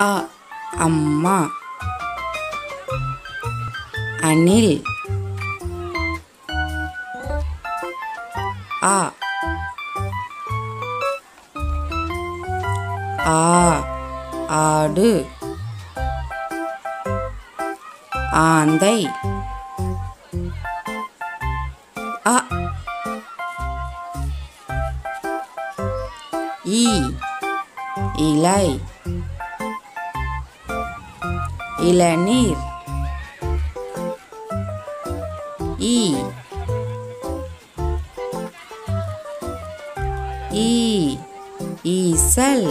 அ அம்மா. அணில் ஆ ஆ ஆடு. ஆந்தை. அ. இ இலை. இளநீர் ஈ ஈ ஈசல்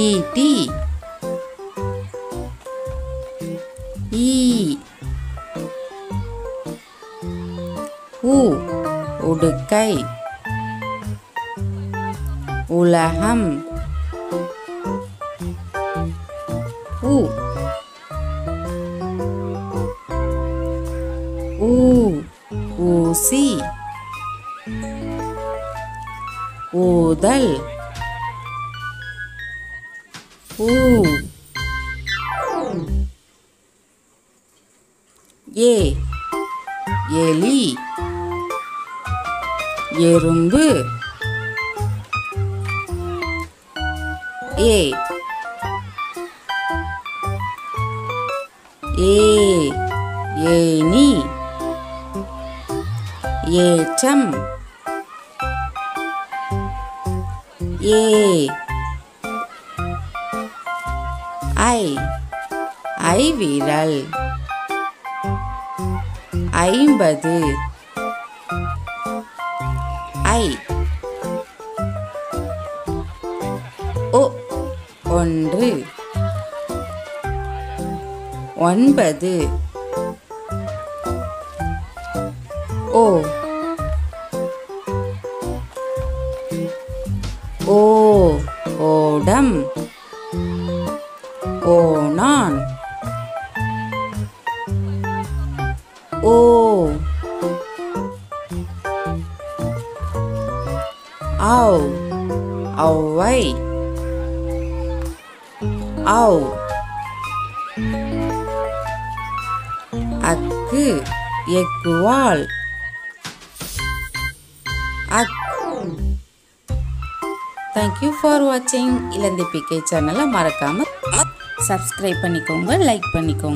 ஈட்டி ஈ உ உடுக்கை உலகம் 오. 오. 오시. 오달. 오. 예. 예리. 예름브. 예. ஏ ஏனி ஏற்றம் ஏ ஐ ஐ விரல். ஐம்பது. ஐ. ஒ ஒன்று. ஒன்பது ஓ ஓ ஓடம் ஓணான் ஓ ஆவ் ஔவை ஆவ் அக்கு எக்குவால் அக் தேங்க்யூ ஃபார் வாட்சிங் இலந்தி பிகே சேனலை மறக்காமல் சப்ஸ்கிரைப் பண்ணிக்கோங்க லைக் பண்ணிக்கோங்க.